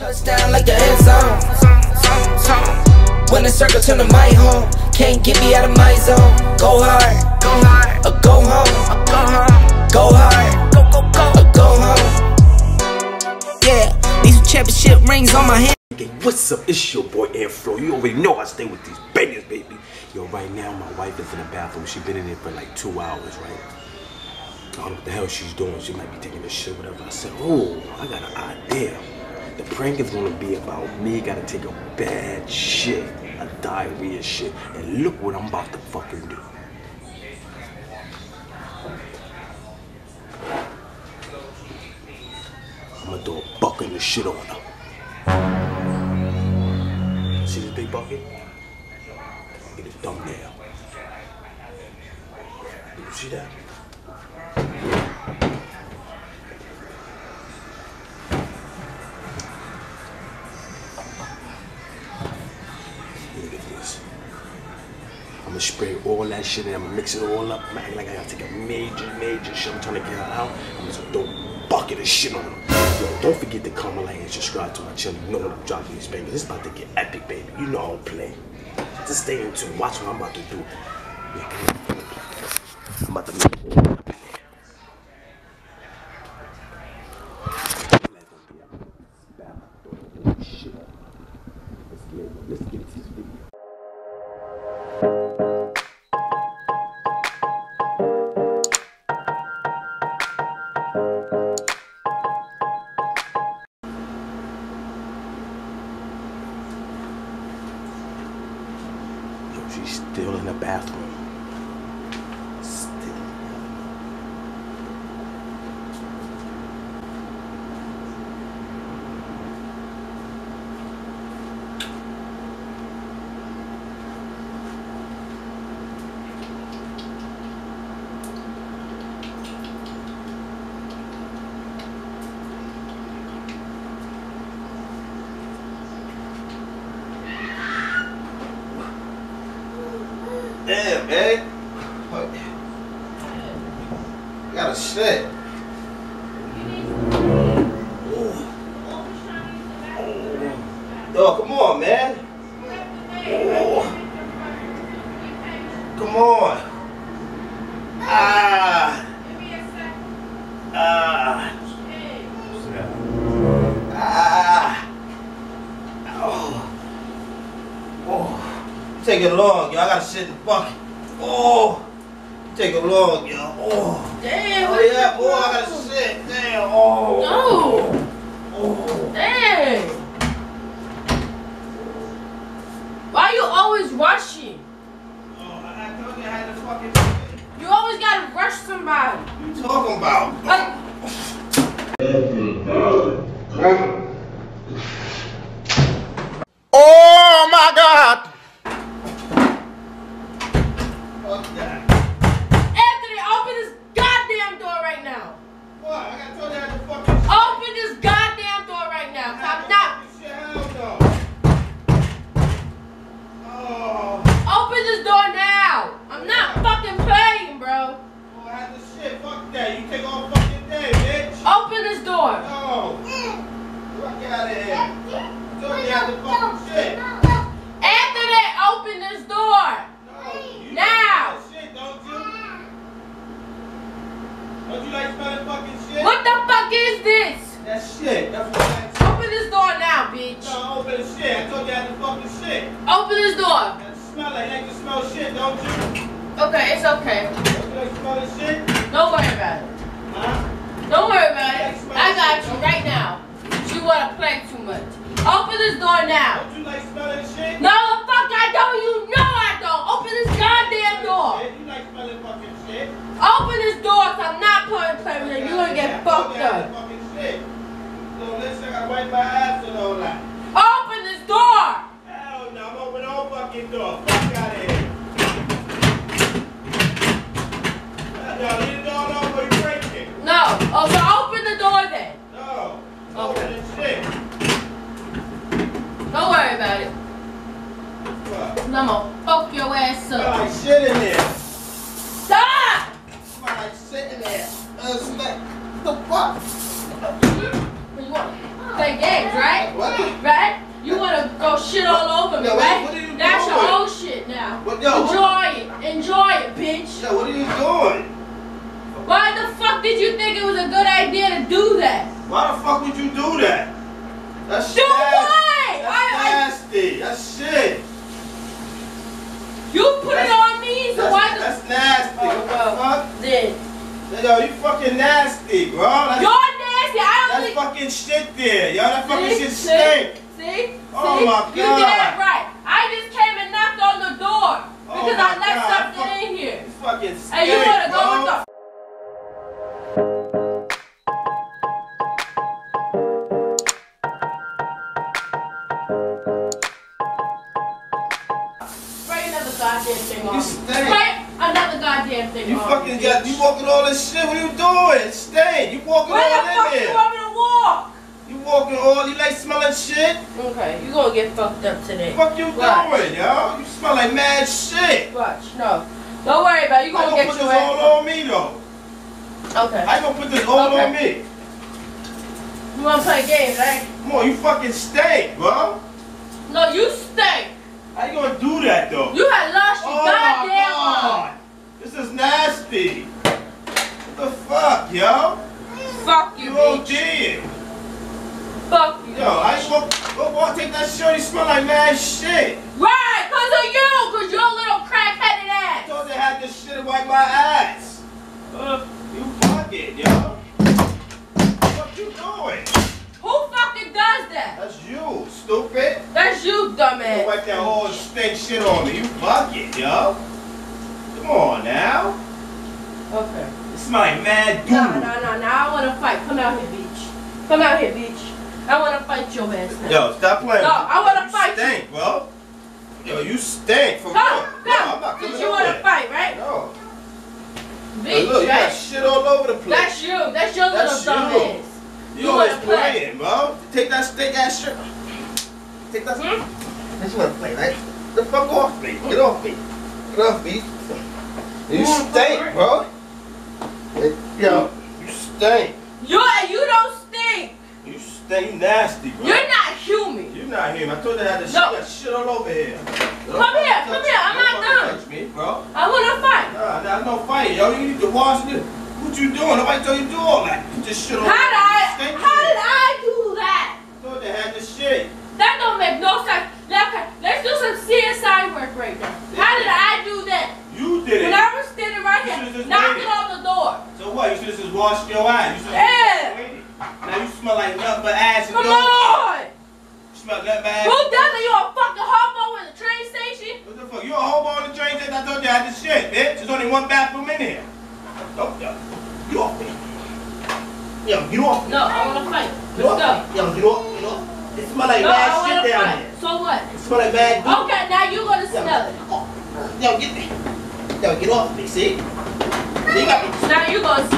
Touchdown like the end zone. When the circle turn to my home, can't get me out of my zone. Go hard, go hard, or go home, go hard, go go go, or go home. Yeah, these championship rings on my hand. Hey, what's up? It's your boy Ant Flow. You already know I stay with these bangers, baby. Yo, right now my wife is in the bathroom. She been in there for like two hours, right? I don't know what the hell she's doing. She might be taking a shit, whatever. I said, oh, I got an idea. The prank is gonna be about me gotta take a bad shit, a diarrhea shit, and look what I'm about to fucking do. I'm gonna throw a bucket of shit on her. See this big bucket? Get a thumbnail. You see that? Gonna spray all that shit and I'm gonna mix it all up. Acting like I gotta take a major, major shit. I'm trying to get her out. I'm just gonna throw bucket of shit on her. Yo, don't forget to comment, like, and subscribe to my channel. You know when I'm dropping these bangers. It's about to get epic, baby. You know I play. Just stay in tune. Watch what I'm about to do. I'm about to still in the bathroom. Still. Man. What? You got a shit. Yo, come on, man. Oh. Come on. Ah. Ah. Ah. Oh. Oh. You taking long, yo. I gotta sit in the bucket. Oh. You taking long, yo. Oh. Damn, Oh what yeah, boy, I gotta sit. Damn. Oh. This door now. Don't you like smelling shit? No, the fuck I don't. You know I don't. Open this goddamn door. You like smelling fucking shit? Open this door, cause I'm not playing play with you. You gonna get fucked you I had up. Fucking shit. So listen, I wipe my ass and all that. Open this door. Hell no, I'm open the whole fucking door. Fuck out of here. Yo, leave the door open or you break it. No. Oh, so open the door then. No. Okay. Open the shit. Don't worry about it. Fuck. I'm gonna fuck your ass Smell up. like shit in there. Stop. Smell like shit in there. Uh, smell. The fuck? You want? Play games, right? What? Right? You wanna go shit all over me, what- right? what are you That's doing? your old shit now. What- yo, what- Enjoy it. Enjoy it, bitch. Yo, what are you doing? Why the fuck did you think it was a good idea to do that? Why the fuck would you do that? That's Do nasty. what? That's I- I- nasty. That's shit. You put it on me, so That's, why the that's nasty. Oh, what the fuck? then? Yo, you fucking nasty, bro. That's, You're nasty. I that's only fucking shit there. Yo, that fucking See? shit stink. See? Oh See? my God. You did it right. I just came and knocked on the door Oh because my I left God. something in here. You fucking stink, And you wanna go with the goddamn thing You fucking got, you walking all this shit. What are you doing? Stink. You walking Where the all fuck in you want me to walk? You walking all, you like smelling shit? Okay, you gonna get fucked up today. Fuck you Watch. doing, yo? You smell like mad shit. Watch, no. Don't worry about it. You gonna you get gonna put your this all ass. on me though? Okay. How you gonna put this all Okay. on me? You wanna play games, right? Come on, you fucking stink, bro. No, you stink. How you gonna do that though? You had lost your oh goddamn my mind. god. This is nasty. What the fuck, yo? Fuck you, You bitch. OD. Fuck you. Yo, I ain't gonna go walk, take that shirt. You smell like mad shit. Right, cause of you, cause you're a little crack-headed I ass. thought they had this shit to wipe my ass. Uh, You bugging, yo. What you doing? who fucking does that? That's you, stupid. That's you, dumbass. You wipe that whole stink shit on me. You bugging, yo. Come on now. Okay. You smell like mad doo. Nah, nah, nah, nah. I wanna fight. Come out here, bitch. Come out here, bitch. I wanna fight your ass now. Yo, stop playing. No. I wanna you fight you. stink, bro. Yo, you stink for Come, real. No, I'm come. not coming Did you wanna there. fight, right? No. Hey, Bitch, look, you got shit all over the place. That's you. That's your That's little dumb you. ass. you you always wanna play. bro. Take that stink ass shirt. Take that. Hmm? That's what I play, right? The fuck off me. Get off me. Get off me. You stink, bro. Yo, you stink. You you don't stink. You stink. Nasty, bro. You're not human. You're not human. I told you I had this No. shit, shit all over here. Come here, come here, I'm not done. Touch me, bro. I wanna fight. Nah, nah, no fight, yo. You need to wash this. What you doing? Nobody told you to do all that. Put this shit How did I Stink how did I do that? I Thought they had this shit. That don't make no sense. Let's do some CSI work right now. How did I do that? You did it. When. I was standing right here, just knocking So what? You should have just washed your ass. You Yeah. Now you smell like nothing but ass and Come on! You smell nothing but ass. Who does it? You a fucking hobo in the train station? What the fuck? You a hobo in the train? station? I told you I had this shit, bitch. There's only one bathroom in here. Don't yo, get off me. Yo, get off me. No, I wanna fight. Get Let's off go. Yo, get off. Get off. It smell like No, bad shit down fight. here. So what? It smell like bad doo. Okay, now you're gonna smell it. Oh, yo, get me. Yo, get off me, see? You got me, Now you gonna it.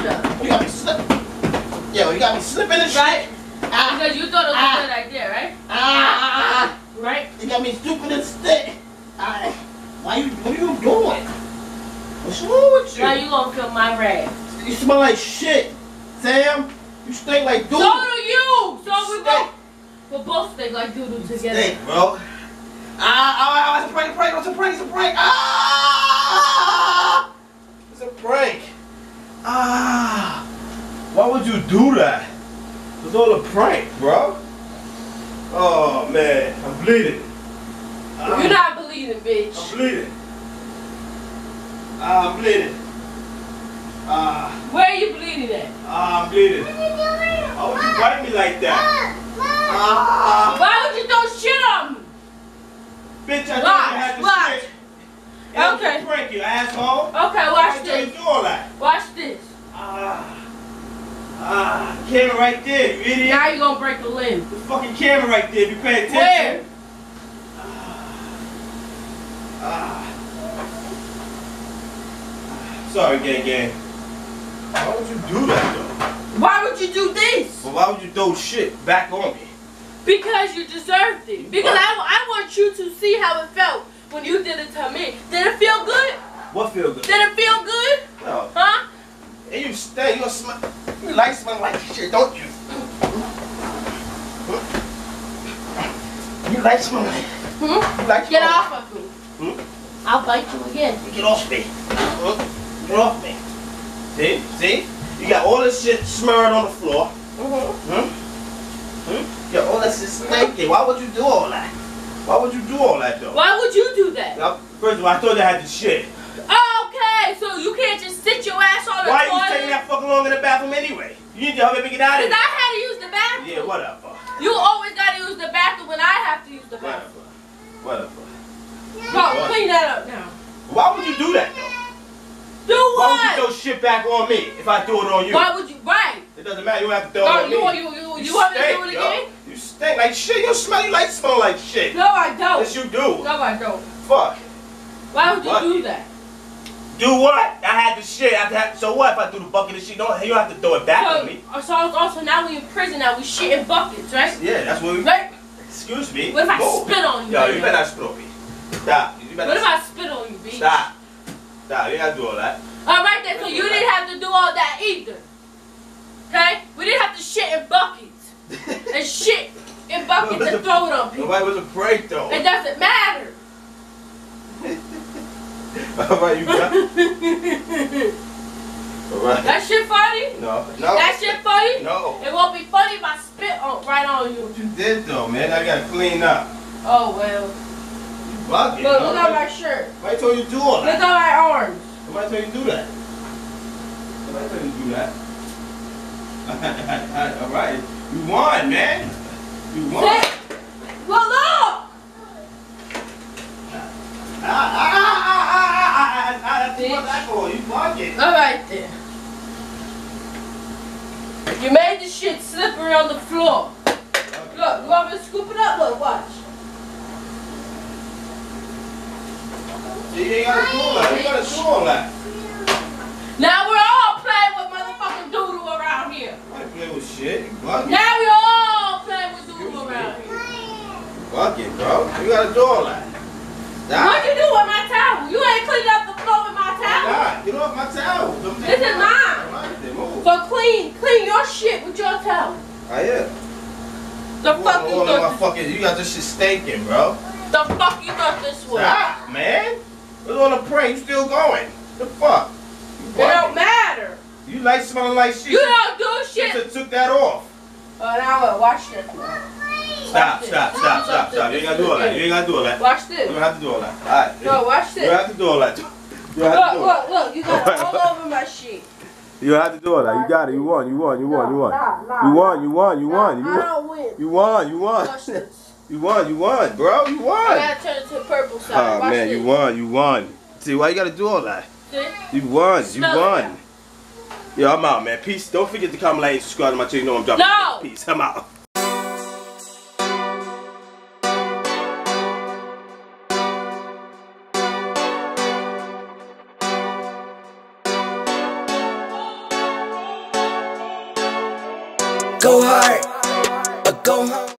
you got me slipping. Yo, you got me slipping and shit. Right? Ah, Because you thought it was Ah. a good idea, right? ah, ah, ah. Right? You got me stupid and stick. Ah, why you, what are you doing? What's wrong with you? Now you gonna feel my wrath. You smell like shit, Sam. You stink like So do you! So we both, we both stink like doodle together. Stink, bro. Ah, ah, ah, it's a prank, prank, it's a prank, it's a prank. Ah! It's a prank. Ah! Why would you do that? It was all a prank, bro. Oh man, I'm bleeding. Ah, You're not bleeding, bitch. I'm bleeding. Ah, I'm bleeding. Ah, Where are you bleeding at? ah, I'm bleeding. Why would you bite me like that? Ah! Why would you throw shit on me? Bitch, I told you I Watch, had to watch. shit. It was Okay. prank, you asshole. Okay, Why watch did you do all that? Watch this. Ah. Ah. Camera right there, you idiot. Now you gonna break the limb. The fucking camera right there, if you pay attention. Where? Ah. Sorry, gang gang. Why would you do that though? Why would you do this? Well, why would you throw shit back on me? Because you deserved it. Because I, I want you to see how it felt when you did it to me. Did it feel good? What feel good? Did it feel good? No. Huh? And you stay, you smell, you like smell like shit, don't you? You like smelling? Hmm? You like Get off of me. Hmm? I'll bite you again. Get off me. Hmm? Get off me. See? See? You got all this shit smeared on the floor. Mm-hmm. Hmm? Hmm? You got all this shit stinking. Why would you do all that? Why would you do all that though? Why would you do that? Now, first of all, I thought they had the shit. Okay, so you can't sit your ass on the Why are you taking that fucking long in the bathroom anyway? You need to help me get out of Because here. I had to use the bathroom. Yeah, whatever. You always gotta use the bathroom when I have to use the bathroom. Whatever. Whatever. Go, clean that up now. Why would you do that though? Do what? Why would you throw shit back on me if I do it on you? Why would you? Right. It doesn't matter. You don't have to throw No, it on you, me. want- you, you, you, want me to do it yo. again? You stink like shit. You smell. You like smell like shit. No, I don't. Yes, you do. No, I don't. Fuck. Why would you Lucky. do that? Do what? I had the shit. I had, so what if I threw the bucket of shit? Don't you don't have to throw it back on me. So, so also now we in prison now. We shit in buckets, right? Yeah, that's what we. Right? Excuse me. What if I spit on you? Yo, you better not spit on me. Stop. You better What if I spit on you, bitch? Stop. Stop. You gotta do all that. All right then, so you didn't have to do all that either. Okay? We didn't have to shit in buckets and shit in buckets and throw it on people. Nobody was a break though. It doesn't matter. All right, you right. that shit funny? No. No. That shit funny? No. It won't be funny if I spit on right on you. What you did though, man? I gotta clean up. Oh well. You bugging. Look, look at my shirt. Why told you to do all Look at my arms. Nobody told you to do that. Nobody told you to do that. all right. You won, man. You won. Well, look. Ah, ah, Bitch. You bugging. All right then. You made the shit slippery on the floor. Look, you want me to scoop it up? Look, watch. See, you ain't gotta do all that. You gotta do all that. Now we're all playing with motherfucking doodle around here. I ain't play with shit. You bugging. Now we all playing with doodle around here. Bugging, bro. You gotta do all that. Stop. What'd you do with my towel? You ain't cleaned up the floor with my towel. Nah, get off my towel. Don't This take is my- mine. All right, then move. So clean, clean your shit with. I am. The fuck you all of my fucking, you got this shit stinking, bro. The fuck you thought this was? Stop, man. What's on the prank? You still going? The fuck? You, It don't matter. you like smelling like shit. You don't do You shit. just took that off. Oh, now what? Watch this. Stop, stop, stop, stop, stop. You ain't gotta do all that. You ain't gotta do all that. Watch this. You don't have to do all that. Alright. No, watch this. You don't have to do all that. You Look, look, look. You got all over my shit. You don't to do all that. You got it. You won. You won. You won. You won. You won. You won. You won. You won. You won. You won. You won. You won, bro. You won. I won. gotta turn it to purple side. Oh man, you won. You won. See why you gotta do all that? You won. You it. won. Yeah, I'm out, man. Peace. Don't forget to comment, like, and subscribe to my channel. You know I'm dropping. No. Peace. I'm out.